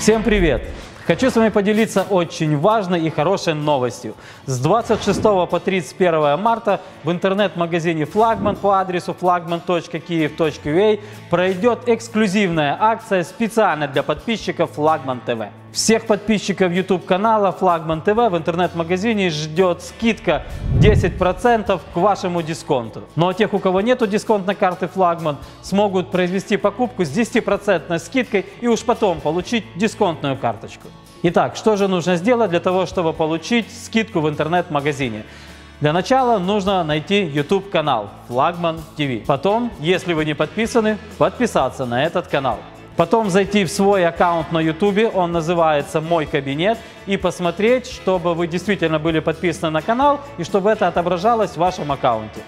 Всем привет! Хочу с вами поделиться очень важной и хорошей новостью. С 26 по 31 марта в интернет-магазине «Флагман» по адресу flagman.kiev.ua пройдет эксклюзивная акция специально для подписчиков «Флагман ТВ». Всех подписчиков YouTube-канала «Флагман ТВ» в интернет-магазине ждет скидка 10% к вашему дисконту. Но ну, а тех, у кого нету дисконтной карты «Флагман», смогут произвести покупку с 10% скидкой и уж потом получить дисконтную карточку. Итак, что же нужно сделать для того, чтобы получить скидку в интернет-магазине? Для начала нужно найти YouTube канал Флагман ТВ. Потом, если вы не подписаны, подписаться на этот канал. Потом зайти в свой аккаунт на YouTube, он называется «Мой кабинет», и посмотреть, чтобы вы действительно были подписаны на канал и чтобы это отображалось в вашем аккаунте.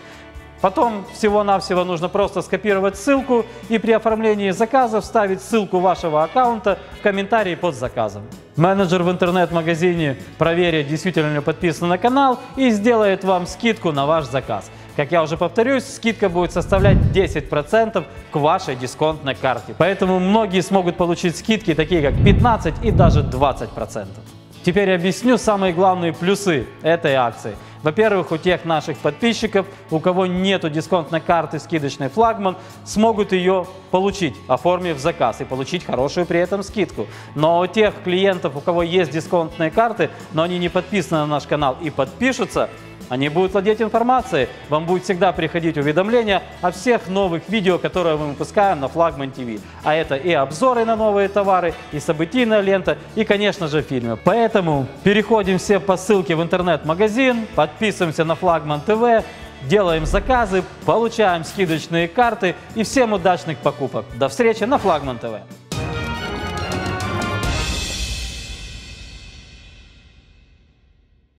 Потом всего-навсего нужно просто скопировать ссылку и при оформлении заказа вставить ссылку вашего аккаунта в комментарии под заказом. Менеджер в интернет-магазине проверит, действительно ли подписан на канал и сделает вам скидку на ваш заказ. Как я уже повторюсь, скидка будет составлять 10% к вашей дисконтной карте. Поэтому многие смогут получить скидки такие как 15 и даже 20%. Теперь объясню самые главные плюсы этой акции. Во-первых, у тех наших подписчиков, у кого нету дисконтной карты скидочной флагман, смогут ее получить, оформив заказ и получить хорошую при этом скидку. Но у тех клиентов, у кого есть дисконтные карты, но они не подписаны на наш канал и подпишутся, они будут владеть информацией, вам будет всегда приходить уведомления о всех новых видео, которые мы выпускаем на Флагман ТВ. А это и обзоры на новые товары, и событийная лента, и, конечно же, фильмы. Поэтому переходим все по ссылке в интернет-магазин, подписываемся на Флагман ТВ, делаем заказы, получаем скидочные карты и всем удачных покупок. До встречи на Флагман ТВ.